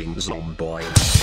Zombie zomboid.